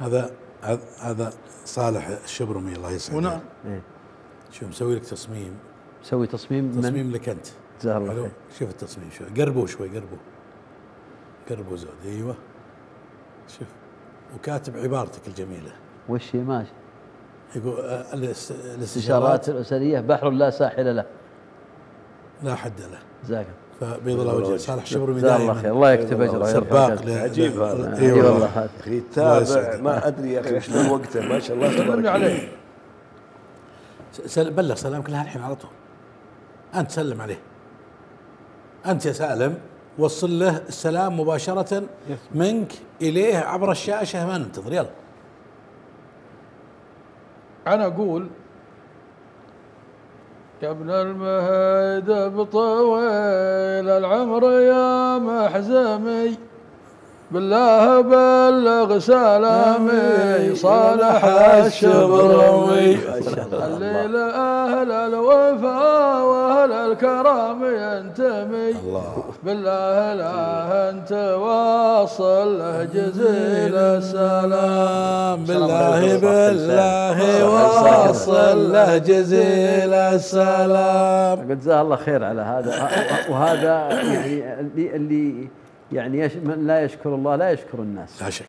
هذا هذا- هذا صالح الشبرمي الله يسعده. ونعم إيه. شو مسوي لك تصميم. مسوي تصميم من؟ تصميم لك أنت. جزاه الله خير. شوف التصميم شوي. قربوا شوي قربوا. قربوا زود. أيوه. شوف. وكاتب عبارتك الجميلة. وش هي؟ ماشي. يقول آه، الاس- الاستشارات. استشارات الأسرية بحر لا ساحل له. لا حد له. جزاك فبيض الله وجهه صالح شبرمي جزاه الله دائما. خير. الله يكتب ويرفع سباق عجيب هذا. اي اي والله. هذا أخي يسعدك. ما أدري يا أخي شلون وقته. ما شاء الله تبارك. عليه. بلغ سلامك. لها الحين على طول. أنت سلم عليه. أنت يا سالم. وصل له السلام مباشرة منك إليه عبر الشاشة. ما ننتظر. يلا. أنا أقول يا ابن المهيد بطويل العمر يا محزمي بالله بلغ سلامي صالح الشبراوي الليل أهل الوفا واهل الكرم ينتمي. الله. بالله لا أنت واصل له جزيل السلام. بالله بالله وصل له جزيل السلام جزاه الله خير على هذا. وهذا يعني اللي اللي يعني يش من لا يشكر الله لا يشكر الناس. لا شك.